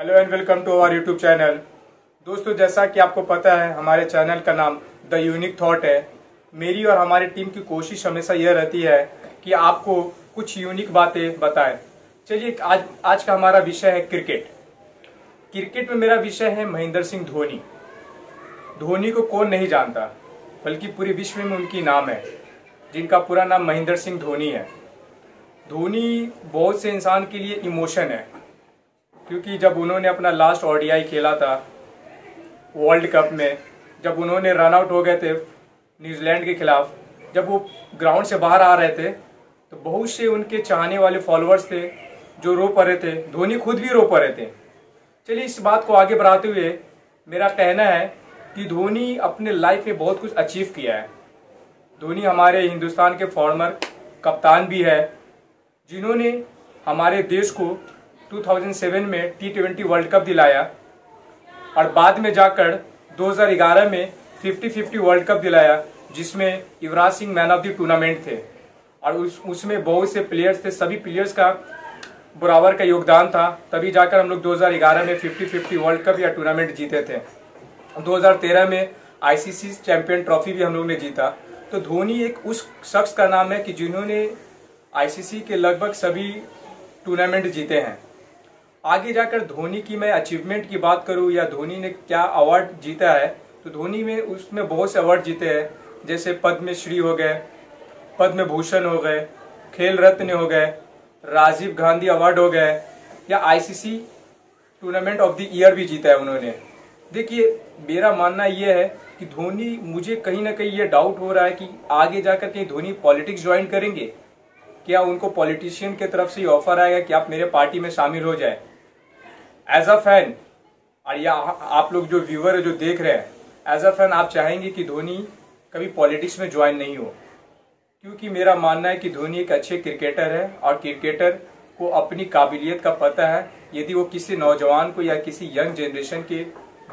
Hello and welcome to our YouTube channel दोस्तों, जैसा कि आपको पता है, हमारे चैनल का नाम द यूनिक थॉट है। मेरी और हमारी टीम की कोशिश हमेशा यह रहती है कि आपको कुछ यूनिक बातें बताएँ। चलिए, आज आज का हमारा विषय है क्रिकेट क्रिकेट में मेरा विषय है महेंद्र सिंह धोनी। धोनी को कौन नहीं जानता, बल्कि पूरे विश्व में उनकी नाम है, जिनका पूरा नाम महेंद्र सिंह धोनी है। धोनी बहुत से इंसान के लिए इमोशन है। क्योंकि जब उन्होंने अपना लास्ट ओडीआई खेला था वर्ल्ड कप में, जब उन्होंने रन आउट हो गए थे न्यूजीलैंड के खिलाफ, जब वो ग्राउंड से बाहर आ रहे थे तो बहुत से उनके चाहने वाले फॉलोअर्स थे जो रो पा रहे थे। धोनी खुद भी रो पा रहे थे। चलिए, इस बात को आगे बढ़ाते हुए मेरा कहना है कि धोनी अपने लाइफ में बहुत कुछ अचीव किया है। धोनी हमारे हिंदुस्तान के फॉर्मर कप्तान भी है, जिन्होंने हमारे देश को 2007 में टी ट्वेंटी वर्ल्ड कप दिलाया और बाद में जाकर 2011 में 50-50 वर्ल्ड कप दिलाया, जिसमें Yuvraj Singh man of the tournament थे। और उस, उसमें बहुत से प्लेयर्स थे, सभी प्लेयर्स का बराबर का योगदान था। तभी जाकर हम लोग 2011 में 50-50 वर्ल्ड कप या टूर्नामेंट जीते थे। 2013 में आईसीसी चैंपियन ट्रॉफी भी हम लोग ने जीता। तो धोनी एक उस शख्स का नाम है कि जिन्होंने आईसीसी के लगभग सभी टूर्नामेंट जीते हैं। आगे जाकर धोनी की मैं अचीवमेंट की बात करूँ या धोनी ने क्या अवार्ड जीता है तो धोनी में उसमें बहुत से अवार्ड जीते हैं। जैसे पद्मश्री हो गए पद्म भूषण हो गए खेल रत्न हो गए, राजीव गांधी अवार्ड हो गए, या ICC tournament of the year भी जीता है उन्होंने। देखिए, मेरा मानना यह है कि धोनी, मुझे कहीं ना कहीं ये डाउट हो रहा है कि आगे जाकर कहीं धोनी पॉलिटिक्स ज्वाइन करेंगे। क्या उनको पॉलिटिशियन की तरफ़ से ऑफ़र आएगा कि आप मेरे पार्टी में शामिल हो जाए? एज अ फ़ैन और या आप लोग जो व्यूअर है, जो देख रहे हैं एज अ फ़ैन आप चाहेंगे कि धोनी कभी पॉलिटिक्स में ज्वाइन नहीं हो। क्योंकि मेरा मानना है कि धोनी एक अच्छे क्रिकेटर है और क्रिकेटर को अपनी काबिलियत का पता है। यदि वो किसी नौजवान को या किसी यंग जनरेशन के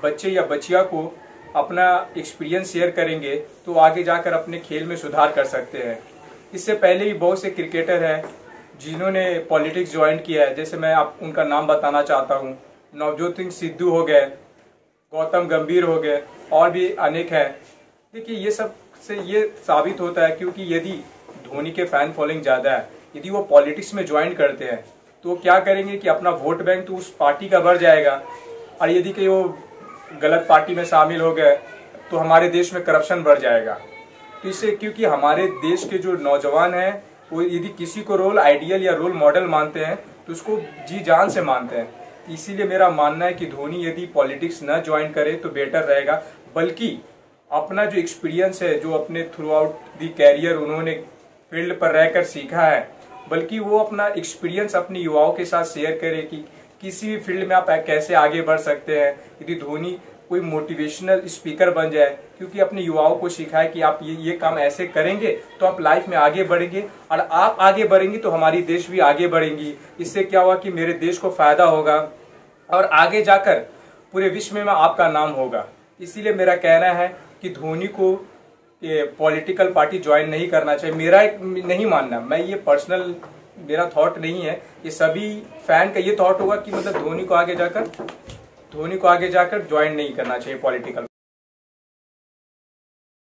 बच्चे या बच्चिया को अपना एक्सपीरियंस शेयर करेंगे तो आगे जाकर अपने खेल में सुधार कर सकते हैं। इससे पहले भी बहुत से क्रिकेटर हैं जिन्होंने पॉलिटिक्स ज्वाइन किया है। जैसे मैं आप उनका नाम बताना चाहता हूँ। नवजोत सिंह सिद्धू हो गए, गौतम गंभीर हो गए, और भी अनेक हैं। देखिए, ये सबसे ये साबित होता है क्योंकि यदि धोनी के फ़ैन फॉलोइंग ज़्यादा है, यदि वो पॉलिटिक्स में ज्वाइन करते हैं तो क्या करेंगे कि अपना वोट बैंक तो उस पार्टी का बढ़ जाएगा। और यदि कहीं वो गलत पार्टी में शामिल हो गए तो हमारे देश में करप्शन बढ़ जाएगा। तो इससे क्योंकि हमारे देश के जो नौजवान हैं, वो यदि किसी को रोल आइडियल या रोल मॉडल मानते हैं तो उसको जी जान से मानते हैं। इसीलिए मेरा मानना है कि धोनी यदि पॉलिटिक्स न ज्वाइन करे तो बेटर रहेगा। बल्कि अपना जो एक्सपीरियंस है, जो अपने थ्रू आउट दी कैरियर उन्होंने फ़ील्ड पर रहकर सीखा है, बल्कि वो अपना एक्सपीरियंस अपने युवाओं के साथ शेयर करे कि किसी भी फ़ील्ड में आप कैसे आगे बढ़ सकते हैं। यदि धोनी कोई मोटिवेशनल स्पीकर बन जाए, क्योंकि अपने युवाओं को सिखाए कि आप ये ये काम ऐसे करेंगे तो आप लाइफ में आगे बढ़ेंगे। और आप आगे बढ़ेंगे तो हमारी देश भी आगे बढ़ेंगी। इससे क्या हुआ कि मेरे देश को फ़ायदा होगा और आगे जाकर पूरे विश्व में आपका नाम होगा। इसीलिए मेरा कहना है कि धोनी को पॉलिटिकल पार्टी ज्वाइन नहीं करना चाहिए। मेरा नहीं मानना। मैं ये पर्सनल मेरा थॉट नहीं है। ये सभी फ़ैन का ये थॉट होगा कि मतलब धोनी को आगे जाकर धोनी को आगे जाकर ज्वाइन नहीं करना चाहिए पॉलिटिकल